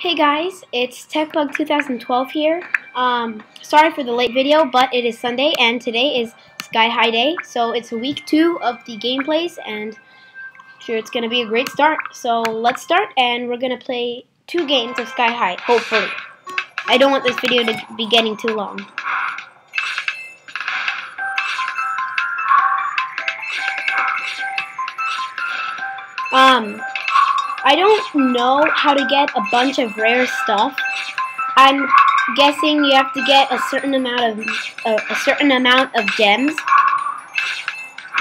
Hey guys, it's TechBug2012 here. Um, sorry for the late video, but it is Sunday and today is Sky High Day, so it's week two of the gameplays and I'm sure it's going to be a great start. So let's start and we're going to play two games of Sky High, hopefully. I don't want this video to be getting too long. Um, I don't know how to get a bunch of rare stuff. I'm guessing you have to get a certain amount of uh, a certain amount of gems.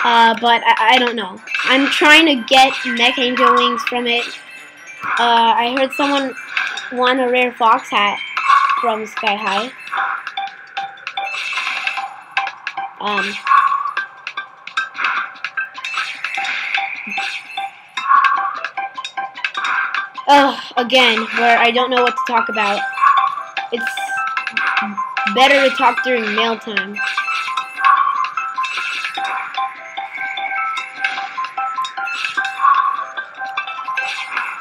Uh, but I, I, don't know. I'm trying to get mech angel wings from it. Uh, I heard someone won a rare fox hat from Sky High. Um, Ugh, again, where I don't know what to talk about. It's better to talk during mail time.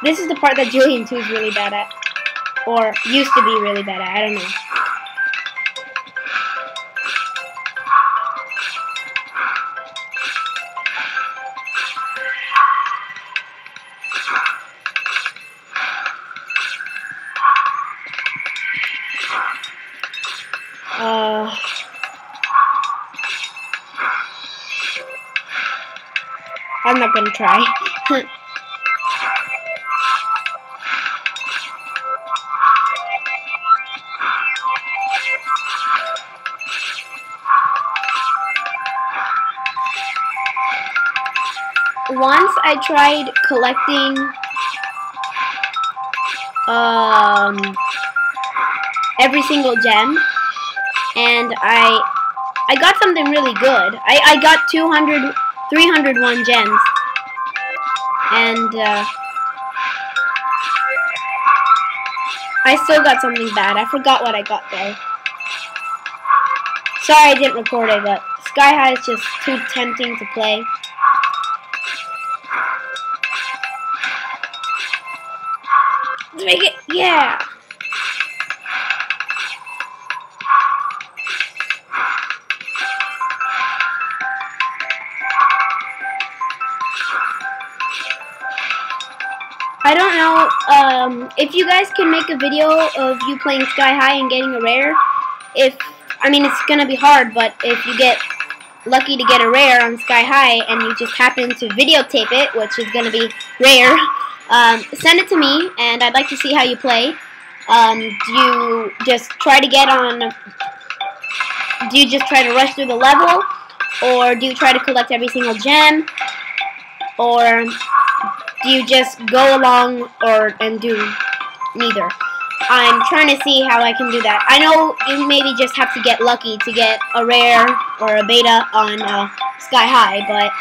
This is the part that Julian 2 is really bad at. Or used to be really bad at, I don't know. I'm not gonna try. Once I tried collecting um, every single gem and I I got something really good. I, I got 200, 301 gems, and uh, I still got something bad. I forgot what I got though. Sorry I didn't record it, but Sky High is just too tempting to play. Make it, yeah! I don't know um, if you guys can make a video of you playing Sky High and getting a rare. If I mean, it's gonna be hard, but if you get lucky to get a rare on Sky High and you just happen to videotape it, which is gonna be rare, um, send it to me, and I'd like to see how you play. Um, do you just try to get on? Do you just try to rush through the level, or do you try to collect every single gem, or do you just go along or and do neither? I'm trying to see how I can do that. I know you maybe just have to get lucky to get a rare or a beta on uh, Sky High, but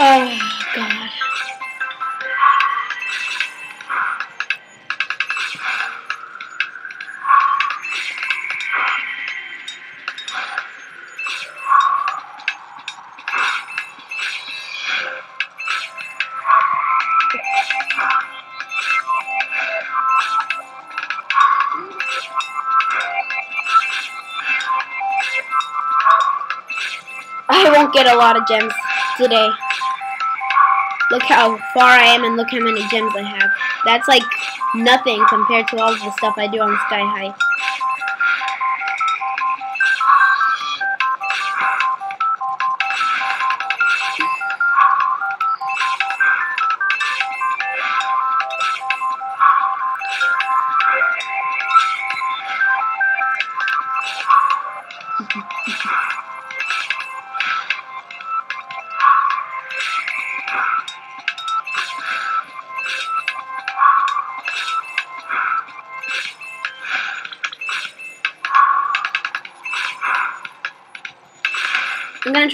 Oh, God. Won't get a lot of gems today. Look how far I am and look how many gems I have. That's like nothing compared to all of the stuff I do on Sky High.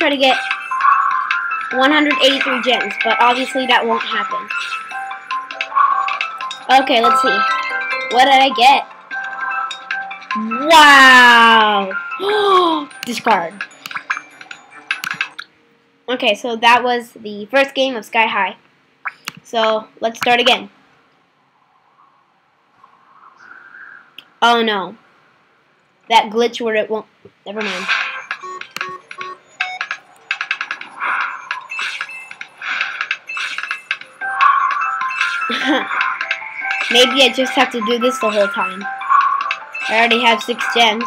Try to get 183 gems, but obviously that won't happen. Okay, let's see. What did I get? Wow! Discard. Okay, so that was the first game of Sky High. So, let's start again. Oh no. That glitch where it won't... Never mind. Maybe I just have to do this the whole time. I already have six gems.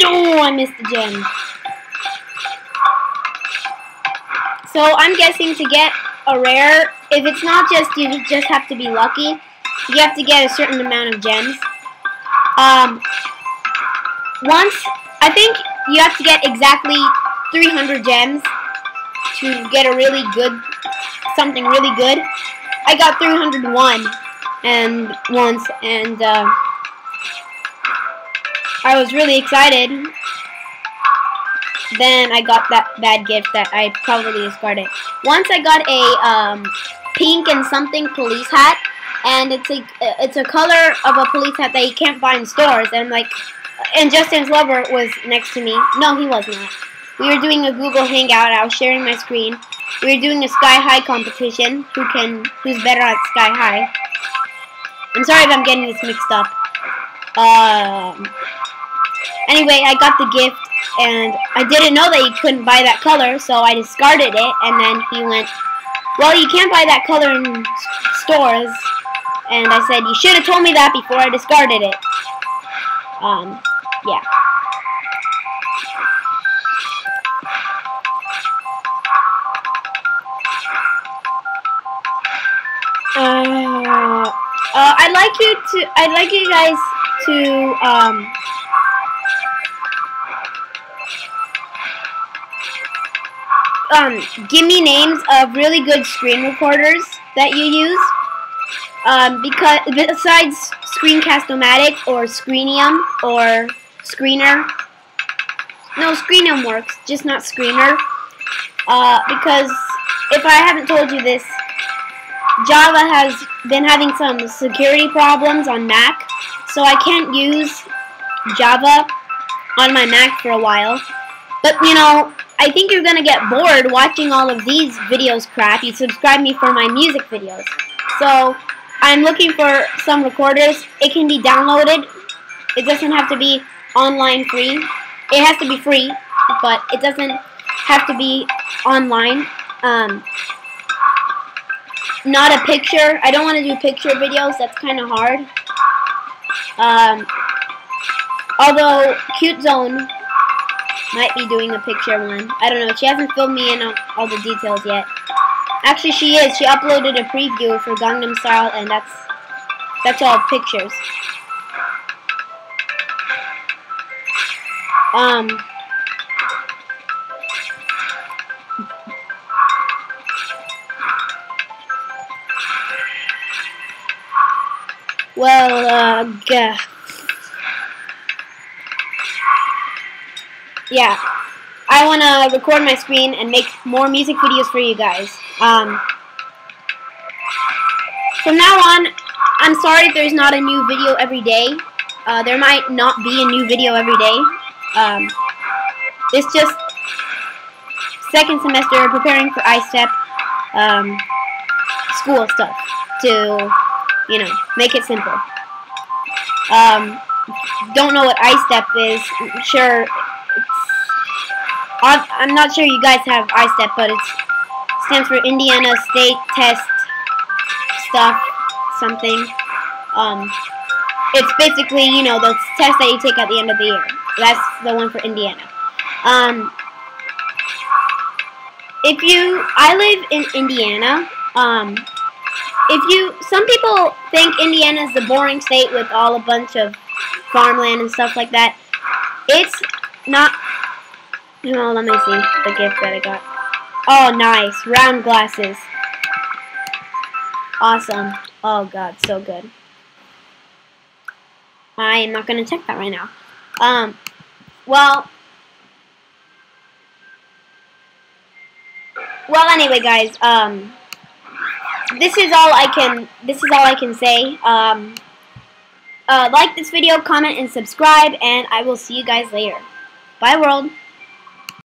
No, I missed the gem. So I'm guessing to get a rare, if it's not just you just have to be lucky, you have to get a certain amount of gems. Um, once, I think you have to get exactly 300 gems to get a really good, something really good. I got 301 and once, and uh, I was really excited. Then I got that bad gift that I probably discarded. Once I got a um, pink and something police hat, and it's a it's a color of a police hat that you can't buy in stores. And like, and Justin's lover was next to me. No, he was not. We were doing a Google Hangout. I was sharing my screen. We were doing a Sky High competition. Who can who's better at Sky High? I'm sorry if I'm getting this mixed up. Um. Anyway, I got the gift, and I didn't know that you couldn't buy that color, so I discarded it. And then he went, "Well, you can't buy that color in stores." And I said, you should have told me that before I discarded it. Um, yeah. Uh, uh, I'd like you to, I'd like you guys to, um, um, give me names of really good screen recorders that you use. Um, because besides Screencast-O-Matic or Screenium or Screener, no, Screenium works, just not Screener. Uh, because if I haven't told you this, Java has been having some security problems on Mac, so I can't use Java on my Mac for a while. But, you know, I think you're to get bored watching all of these videos crap. You subscribe me for my music videos. So, I'm looking for some recorders. It can be downloaded. It doesn't have to be online free. It has to be free, but it doesn't have to be online. Um, not a picture. I don't want to do picture videos. That's kind of hard. Um, although Cute Zone might be doing a picture one. I don't know. She hasn't filled me in on all the details yet. Actually, she is. She uploaded a preview for Gangnam Style, and that's that's all pictures. Um. Well, uh, gah. Yeah. I want to record my screen and make more music videos for you guys. Um, from now on, I'm sorry if there's not a new video every day. Uh, there might not be a new video every day. Um, it's just second semester preparing for ISTEP um, school stuff to, you know, make it simple. Um, don't know what ISTEP is. Sure, I'm not sure you guys have ISTEP, but it stands for Indiana State Test Stuff something. Um, it's basically, you know, the test that you take at the end of the year. That's the one for Indiana. Um, if you, I live in Indiana. Um, if you, some people think Indiana is the boring state with all a bunch of farmland and stuff like that. It's not no, let me see the gift that I got. Oh, nice. Round glasses. Awesome. Oh, God, so good. I am not going to check that right now. Um, well, well, anyway, guys, um, this is all I can, this is all I can say. Um, uh, like this video, comment, and subscribe, and I will see you guys later. Bye, world.